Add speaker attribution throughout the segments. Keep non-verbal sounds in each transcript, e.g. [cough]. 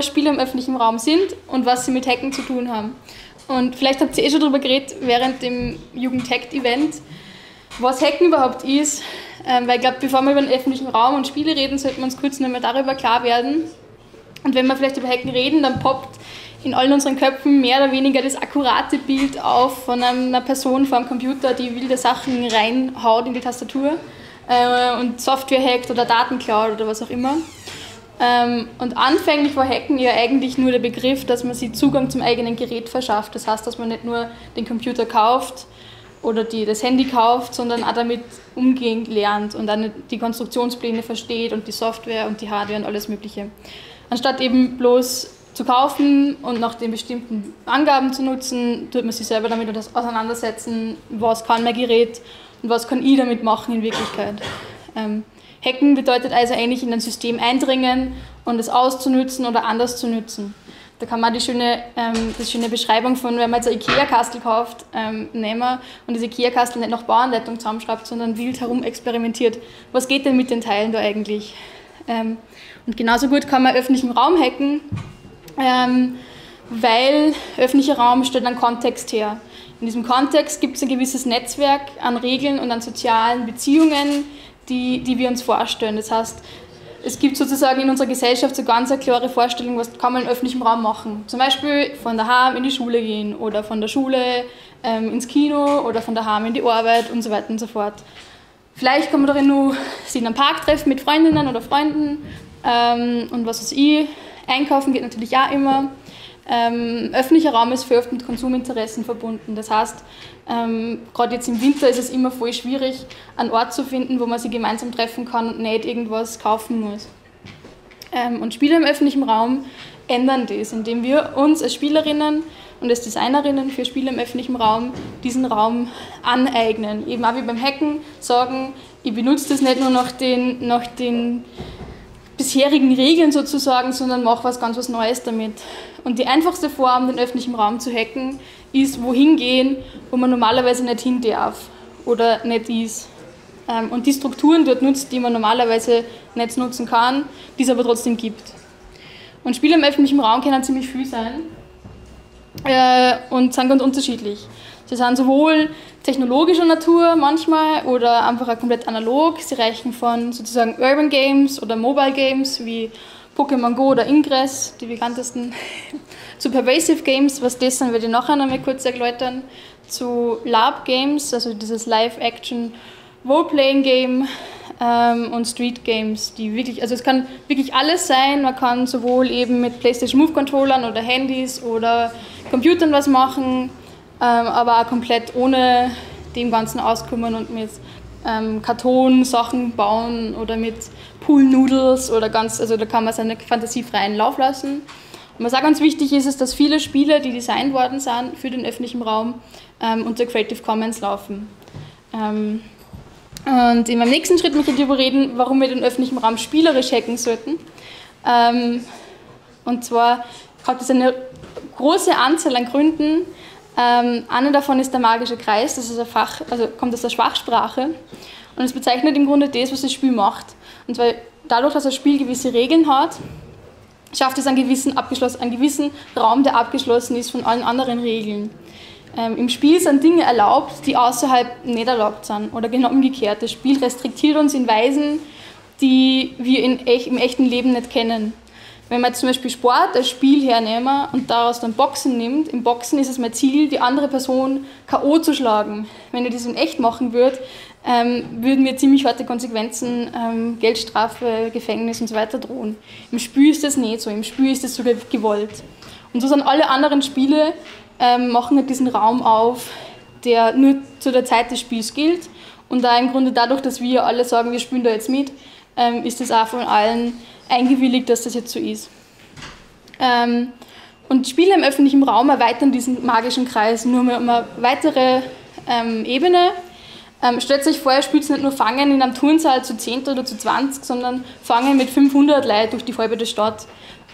Speaker 1: was Spiele im öffentlichen Raum sind und was sie mit Hacken zu tun haben. Und vielleicht habt ihr eh schon darüber geredet während dem Jugend-Hack-Event, was Hacken überhaupt ist. Ähm, weil ich glaube, bevor wir über den öffentlichen Raum und Spiele reden, sollten wir uns kurz nochmal darüber klar werden. Und wenn wir vielleicht über Hacken reden, dann poppt in allen unseren Köpfen mehr oder weniger das akkurate Bild auf von einer Person vor dem Computer, die wilde Sachen reinhaut in die Tastatur äh, und Software hackt oder Daten klaut oder was auch immer. Ähm, und anfänglich war Hacken ja eigentlich nur der Begriff, dass man sich Zugang zum eigenen Gerät verschafft. Das heißt, dass man nicht nur den Computer kauft oder die, das Handy kauft, sondern auch damit umgehen lernt und dann die Konstruktionspläne versteht und die Software und die Hardware und alles Mögliche. Anstatt eben bloß zu kaufen und nach den bestimmten Angaben zu nutzen, tut man sich selber damit auseinandersetzen, was kann mein Gerät und was kann ich damit machen in Wirklichkeit. Ähm, Hacken bedeutet also eigentlich in ein System eindringen und es auszunützen oder anders zu nutzen. Da kann man die schöne, ähm, die schöne Beschreibung von, wenn man jetzt ein Ikea-Kastel kauft, ähm, nehmen und diese Ikea-Kastel nicht nach Bauanleitung zusammenschreibt, sondern wild herum experimentiert. Was geht denn mit den Teilen da eigentlich? Ähm, und genauso gut kann man öffentlichen Raum hacken, ähm, weil öffentlicher Raum stellt einen Kontext her. In diesem Kontext gibt es ein gewisses Netzwerk an Regeln und an sozialen Beziehungen, die, die wir uns vorstellen. Das heißt, es gibt sozusagen in unserer Gesellschaft so ganz eine klare Vorstellung, was kann man im öffentlichen Raum machen. Zum Beispiel von daheim in die Schule gehen oder von der Schule ähm, ins Kino oder von daheim in die Arbeit und so weiter und so fort. Vielleicht kann man darin nur sich in einem Park treffen mit Freundinnen oder Freunden ähm, und was weiß ich. Einkaufen geht natürlich auch immer. Ähm, öffentlicher Raum ist viel oft mit Konsuminteressen verbunden. Das heißt, ähm, gerade jetzt im Winter ist es immer voll schwierig, einen Ort zu finden, wo man sich gemeinsam treffen kann und nicht irgendwas kaufen muss. Ähm, und Spiele im öffentlichen Raum ändern das, indem wir uns als Spielerinnen und als Designerinnen für Spiele im öffentlichen Raum diesen Raum aneignen. Eben auch wie beim Hacken sagen, ich benutze das nicht nur nach den, nach den bisherigen Regeln sozusagen, sondern mache was ganz was Neues damit. Und die einfachste Form, den öffentlichen Raum zu hacken, ist wohin gehen, wo man normalerweise nicht hin darf oder nicht ist. Ähm, und die Strukturen dort nutzt, die man normalerweise nicht nutzen kann, die es aber trotzdem gibt. Und Spiele im öffentlichen Raum können ziemlich viel sein äh, und sind ganz unterschiedlich. Sie sind sowohl technologischer Natur manchmal oder einfach komplett analog. Sie reichen von sozusagen Urban Games oder Mobile Games wie Pokémon Go oder Ingress, die bekanntesten, [laughs] zu Pervasive Games, was das sind, werde ich nachher noch mal kurz erläutern, zu Lab Games, also dieses Live-Action Role-Playing Game ähm, und Street Games, die wirklich, also es kann wirklich alles sein, man kann sowohl eben mit PlayStation Move Controllern oder Handys oder Computern was machen, aber auch komplett ohne dem Ganzen auskommen und mit ähm, Karton-Sachen bauen oder mit Pool-Noodles oder ganz, also da kann man seine Fantasie freien Lauf lassen. Und was auch ganz wichtig ist, ist, dass viele Spiele, die designt worden sind für den öffentlichen Raum, ähm, unter Creative Commons laufen. Ähm, und in meinem nächsten Schritt möchte ich darüber reden, warum wir den öffentlichen Raum spielerisch hacken sollten. Ähm, und zwar hat es eine große Anzahl an Gründen, ähm, einer davon ist der magische Kreis, das ist Fach, also kommt aus der Schwachsprache und es bezeichnet im Grunde das, was das Spiel macht. Und zwar dadurch, dass das Spiel gewisse Regeln hat, schafft es einen gewissen, einen gewissen Raum, der abgeschlossen ist von allen anderen Regeln. Ähm, Im Spiel sind Dinge erlaubt, die außerhalb nicht erlaubt sind. Oder genau umgekehrt. Das Spiel restriktiert uns in Weisen, die wir in, im echten Leben nicht kennen. Wenn man zum Beispiel Sport als Spiel hernehmen und daraus dann Boxen nimmt, im Boxen ist es mein Ziel, die andere Person K.O. zu schlagen. Wenn ich das in echt machen würde, ähm, würden mir ziemlich harte Konsequenzen, ähm, Geldstrafe, Gefängnis und so weiter drohen. Im Spiel ist das nicht so, im Spiel ist das sogar gewollt. Und so sind alle anderen Spiele, ähm, machen halt diesen Raum auf, der nur zu der Zeit des Spiels gilt. Und da im Grunde dadurch, dass wir alle sagen, wir spielen da jetzt mit, ähm, ist das auch von allen eingewilligt, dass das jetzt so ist. Ähm, und Spiele im öffentlichen Raum erweitern diesen magischen Kreis nur um eine weitere ähm, Ebene. Ähm, stellt euch vor, ihr spielt nicht nur Fangen in einem Turnsaal zu 10 oder zu 20, sondern Fangen mit 500 Leuten durch die halbe der Stadt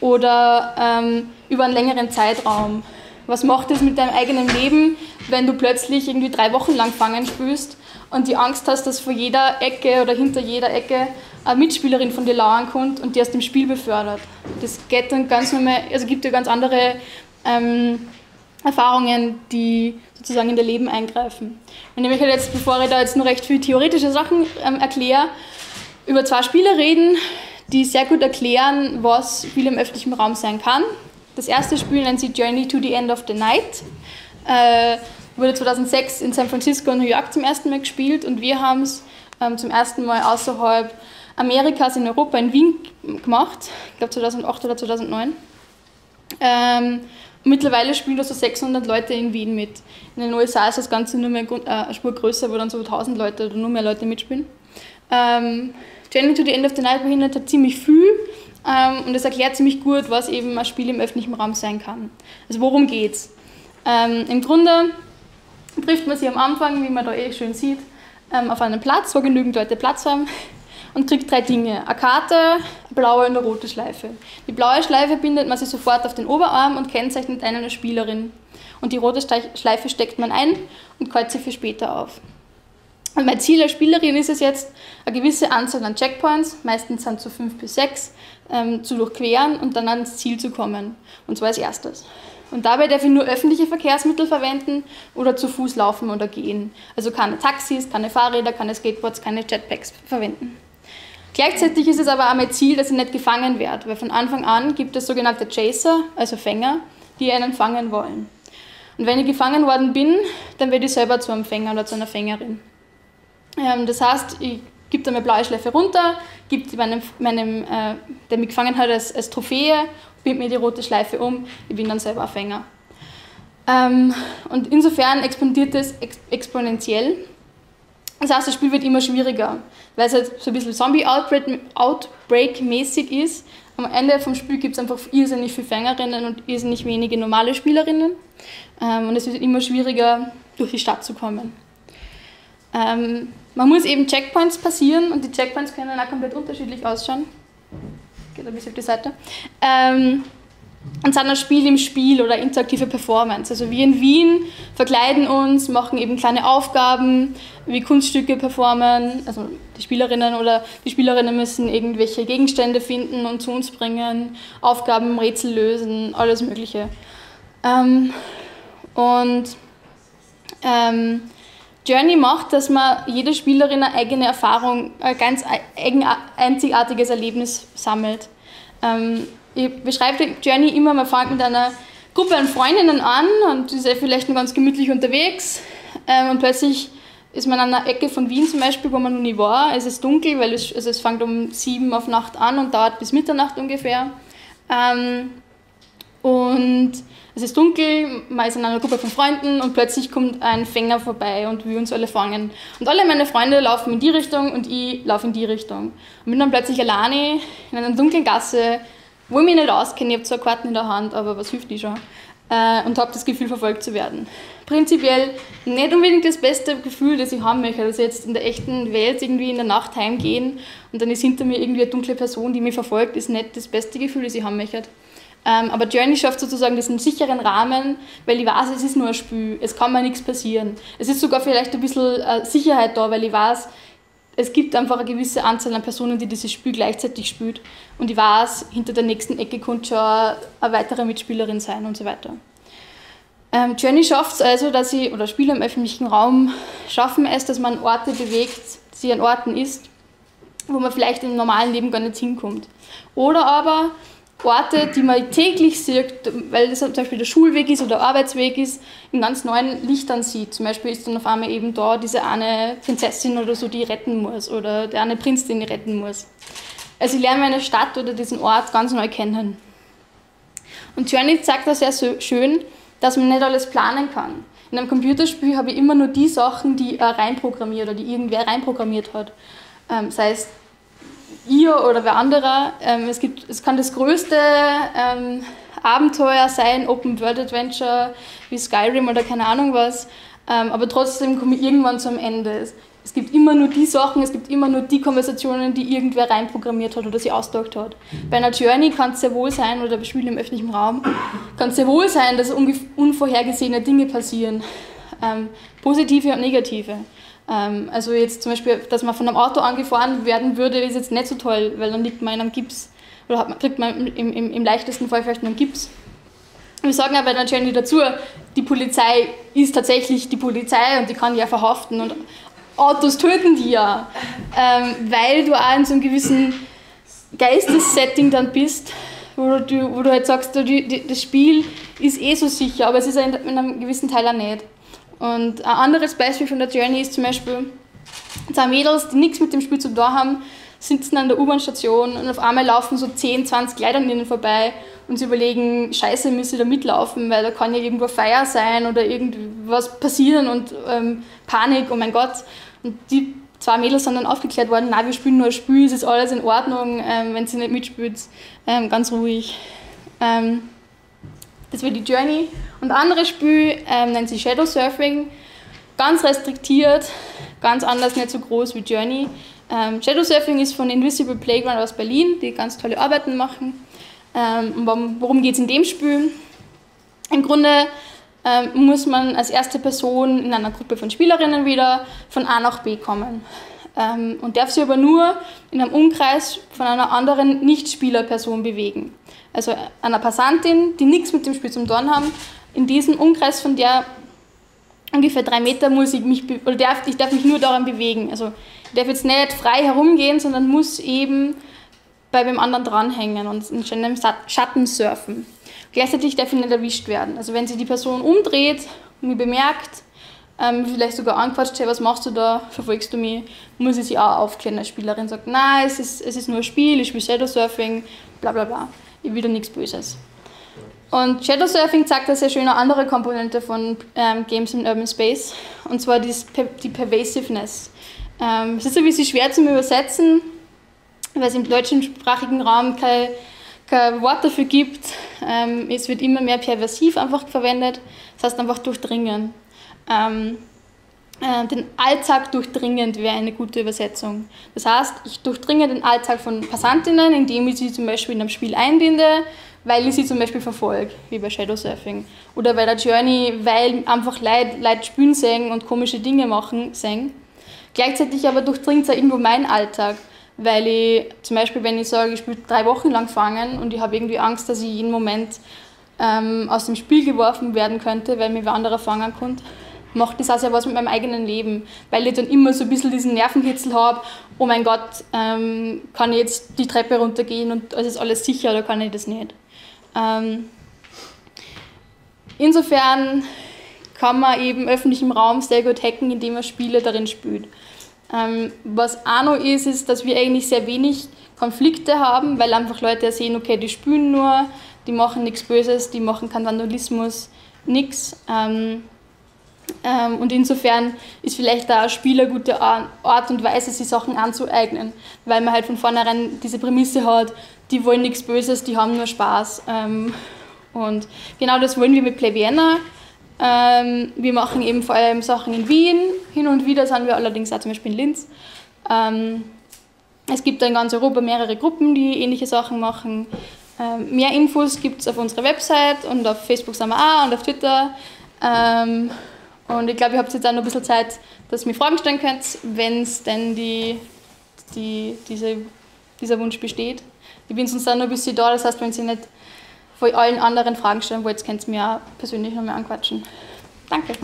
Speaker 1: oder ähm, über einen längeren Zeitraum. Was macht das mit deinem eigenen Leben, wenn du plötzlich irgendwie drei Wochen lang Fangen spielst und die Angst hast, dass vor jeder Ecke oder hinter jeder Ecke eine Mitspielerin von dir lauern kommt und die aus dem Spiel befördert. Das geht dann ganz normal, also gibt ja ganz andere ähm, Erfahrungen, die sozusagen in der Leben eingreifen. Und ich möchte jetzt, bevor ich da jetzt nur recht viele theoretische Sachen ähm, erkläre, über zwei Spiele reden, die sehr gut erklären, was Spiel im öffentlichen Raum sein kann. Das erste Spiel nennt sich Journey to the End of the Night. Äh, wurde 2006 in San Francisco und New York zum ersten Mal gespielt und wir haben es ähm, zum ersten Mal außerhalb Amerikas in Europa, in Wien gemacht, ich glaube 2008 oder 2009. Ähm, mittlerweile spielen da so 600 Leute in Wien mit. In den USA ist das Ganze nur mehr äh, eine Spur größer, wo dann so 1000 Leute oder nur mehr Leute mitspielen. Ähm, Journey to the End of the Night behindert hat ziemlich viel ähm, und es erklärt ziemlich gut, was eben ein Spiel im öffentlichen Raum sein kann. Also worum geht's? Ähm, Im Grunde trifft man sich am Anfang, wie man da eh schön sieht, ähm, auf einen Platz, wo genügend Leute Platz haben und kriegt drei Dinge. Eine Karte, eine blaue und eine rote Schleife. Die blaue Schleife bindet man sich sofort auf den Oberarm und kennzeichnet einen als Spielerin. Und die rote Schleife steckt man ein und kreuzt sie für später auf. Und mein Ziel als Spielerin ist es jetzt, eine gewisse Anzahl an Checkpoints, meistens sind es so fünf bis sechs, ähm, zu durchqueren und dann ans Ziel zu kommen. Und zwar als erstes. Und dabei darf ich nur öffentliche Verkehrsmittel verwenden oder zu Fuß laufen oder gehen. Also keine Taxis, keine Fahrräder, keine Skateboards, keine Jetpacks verwenden. Gleichzeitig ist es aber auch mein Ziel, dass ich nicht gefangen werde, weil von Anfang an gibt es sogenannte Chaser, also Fänger, die einen fangen wollen. Und wenn ich gefangen worden bin, dann werde ich selber zu einem Fänger oder zu einer Fängerin. Ähm, das heißt, ich gebe dann meine blaue Schleife runter, gebe meinem, meinem äh, der mich gefangen hat, als, als Trophäe, bind mir die rote Schleife um, ich bin dann selber ein Fänger. Ähm, und insofern expandiert es ex exponentiell. Das heißt, das Spiel wird immer schwieriger, weil es halt so ein bisschen Zombie-Outbreak-mäßig ist. Am Ende vom Spiel gibt es einfach irrsinnig viele Fängerinnen und irrsinnig wenige normale Spielerinnen. Ähm, und es wird immer schwieriger, durch die Stadt zu kommen. Ähm, man muss eben Checkpoints passieren und die Checkpoints können auch komplett unterschiedlich ausschauen. Geht ein bisschen auf die Seite. Ähm, und sind ein Spiel im Spiel oder interaktive Performance. Also wir in Wien verkleiden uns, machen eben kleine Aufgaben, wie Kunststücke performen. Also die Spielerinnen oder die Spielerinnen müssen irgendwelche Gegenstände finden und zu uns bringen, Aufgaben, Rätsel lösen, alles Mögliche. Ähm, und ähm, Journey macht, dass man jede Spielerin eine eigene Erfahrung, ein ganz einzigartiges Erlebnis sammelt. Ähm, ich beschreibe Journey immer, man fängt mit einer Gruppe an Freundinnen an und ist ja vielleicht noch ganz gemütlich unterwegs ähm, und plötzlich ist man an einer Ecke von Wien zum Beispiel, wo man noch nie war. Es ist dunkel, weil es, also es fängt um sieben auf Nacht an und dauert bis Mitternacht ungefähr. Ähm, und es ist dunkel, man ist in einer Gruppe von Freunden und plötzlich kommt ein Fänger vorbei und will uns alle fangen. Und alle meine Freunde laufen in die Richtung und ich laufe in die Richtung. Und bin dann plötzlich alleine in einer dunklen Gasse, wo ich mich nicht auskenne. Ich habe zwar Karten in der Hand, aber was hilft die schon? Äh, und habe das Gefühl, verfolgt zu werden. Prinzipiell nicht unbedingt das beste Gefühl, das ich haben möchte. Also jetzt in der echten Welt irgendwie in der Nacht heimgehen und dann ist hinter mir irgendwie eine dunkle Person, die mich verfolgt, ist nicht das beste Gefühl, das ich haben möchte. Ähm, aber Journey schafft sozusagen diesen sicheren Rahmen, weil ich weiß, es ist nur ein Spiel, es kann mir nichts passieren. Es ist sogar vielleicht ein bisschen äh, Sicherheit da, weil ich weiß, es gibt einfach eine gewisse Anzahl an Personen, die dieses Spiel gleichzeitig spielt. Und ich weiß, hinter der nächsten Ecke könnte schon eine weitere Mitspielerin sein und so weiter. Ähm, Journey schafft es also, dass sie, oder Spiele im öffentlichen Raum schaffen es, dass man Orte bewegt, sie an Orten ist, wo man vielleicht im normalen Leben gar nicht hinkommt. Oder aber Orte, die man täglich sieht, weil das zum Beispiel der Schulweg ist oder der Arbeitsweg ist, in ganz neuen Lichtern sieht. Zum Beispiel ist dann auf einmal eben da diese eine Prinzessin oder so, die retten muss oder der eine Prinz, den ich retten muss. Also ich lerne meine Stadt oder diesen Ort ganz neu kennen. Und Journey zeigt das sehr schön, dass man nicht alles planen kann. In einem Computerspiel habe ich immer nur die Sachen, die er reinprogrammiert oder die irgendwer reinprogrammiert hat. Ähm, sei es ihr oder wer anderer. Ähm, es, gibt, es kann das größte ähm, Abenteuer sein, Open World Adventure wie Skyrim oder keine Ahnung was, ähm, aber trotzdem komme ich irgendwann zum Ende. Es gibt immer nur die Sachen, es gibt immer nur die Konversationen, die irgendwer reinprogrammiert hat oder sie ausgedacht hat. Bei einer Journey kann es sehr wohl sein, oder bei Spielen im öffentlichen Raum, kann es sehr wohl sein, dass unvorhergesehene Dinge passieren. Ähm, positive und negative. Ähm, also jetzt zum Beispiel, dass man von einem Auto angefahren werden würde, ist jetzt nicht so toll, weil dann liegt man in einem Gips oder man, kriegt man im, im, im leichtesten Fall vielleicht einen Gips. Wir sagen aber schon dazu, die Polizei ist tatsächlich die Polizei und die kann ja verhaften und Autos töten die ja, ähm, weil du auch in so einem gewissen Geistessetting dann bist, wo du, wo du halt sagst, das Spiel ist eh so sicher, aber es ist in einem gewissen Teil auch nicht. Und ein anderes Beispiel von der Journey ist zum Beispiel zwei Mädels, die nichts mit dem Spiel zu tun haben, sitzen an der U-Bahn-Station und auf einmal laufen so 10, 20 Leute an ihnen vorbei und sie überlegen, scheiße, müssen da mitlaufen, weil da kann ja irgendwo Feier sein oder irgendwas passieren und ähm, Panik, oh mein Gott. Und die zwei Mädels sind dann aufgeklärt worden, nein, wir spielen nur ein Spiel, es ist alles in Ordnung, ähm, wenn sie nicht mitspielt, ähm, ganz ruhig. Ähm, das wäre die Journey. Und ein anderes Spiel ähm, nennt sich Shadow Surfing, ganz restriktiert, ganz anders, nicht so groß wie Journey. Ähm, Shadow Surfing ist von Invisible Playground aus Berlin, die ganz tolle Arbeiten machen. Ähm, worum geht es in dem Spiel? Im Grunde ähm, muss man als erste Person in einer Gruppe von Spielerinnen wieder von A nach B kommen. Ähm, und darf sich aber nur in einem Umkreis von einer anderen Nicht-Spielerperson bewegen. Also einer Passantin, die nichts mit dem Spiel zu tun haben. In diesem Umkreis von der ungefähr drei Meter muss ich mich, oder darf, ich darf mich nur daran bewegen. Also ich darf jetzt nicht frei herumgehen, sondern muss eben bei dem anderen dranhängen und in schönem Schatten surfen. Gleichzeitig darf ich nicht erwischt werden. Also wenn sich die Person umdreht und mich bemerkt, ähm, vielleicht sogar anquatscht, hey, was machst du da, verfolgst du mich, muss ich sie auch aufklären als Spielerin, sagt, nein, es ist, es ist nur ein Spiel, ich spiele Shadow Surfing, bla bla bla, ich will da nichts Böses. Und Shadow Surfing zeigt eine sehr schöne andere Komponente von ähm, Games in Urban Space, und zwar die, die Pervasiveness. Ähm, es ist ein bisschen schwer zu übersetzen, weil es im deutschsprachigen Raum kein, kein Wort dafür gibt. Ähm, es wird immer mehr perversiv einfach verwendet, das heißt einfach durchdringen. Ähm, äh, den Alltag durchdringend wäre eine gute Übersetzung. Das heißt, ich durchdringe den Alltag von Passantinnen, indem ich sie zum Beispiel in einem Spiel einbinde, weil ich sie zum Beispiel verfolge, wie bei Shadow Surfing. Oder bei der Journey, weil einfach Leute, Leute spielen sehen und komische Dinge machen sehen. Gleichzeitig aber durchdringt es auch irgendwo meinen Alltag weil ich zum Beispiel, wenn ich sage, ich spiele drei Wochen lang fangen und ich habe irgendwie Angst, dass ich jeden Moment ähm, aus dem Spiel geworfen werden könnte, weil mir wer anderer fangen könnte, macht das auch sehr was mit meinem eigenen Leben, weil ich dann immer so ein bisschen diesen Nervenkitzel habe, oh mein Gott, ähm, kann ich jetzt die Treppe runtergehen und ist alles sicher oder kann ich das nicht. Ähm, insofern kann man eben öffentlich im Raum sehr gut hacken, indem man Spiele darin spielt. Ähm, was auch noch ist, ist, dass wir eigentlich sehr wenig Konflikte haben, weil einfach Leute sehen, okay, die spülen nur, die machen nichts Böses, die machen keinen Vandalismus, nichts. Ähm, und insofern ist vielleicht da ein Spiel eine gute Art und Weise, sich Sachen anzueignen, weil man halt von vornherein diese Prämisse hat, die wollen nichts Böses, die haben nur Spaß. Ähm, und genau das wollen wir mit Play Vienna. Ähm, wir machen eben vor allem Sachen in Wien. Hin und wieder sind wir allerdings auch zum Beispiel in Linz. Ähm, es gibt in ganz Europa mehrere Gruppen, die ähnliche Sachen machen. Ähm, mehr Infos gibt es auf unserer Website und auf Facebook sind wir auch und auf Twitter. Und ich glaube, ihr habt jetzt auch noch ein bisschen Zeit, dass ihr mir Fragen stellen könnt, wenn es denn die, die, diese, dieser Wunsch besteht. Ich bin sonst auch noch ein bisschen da, das heißt, wenn Sie nicht vor allen anderen Fragen stellen wollt, könnt ihr mir auch persönlich noch mal anquatschen. Danke.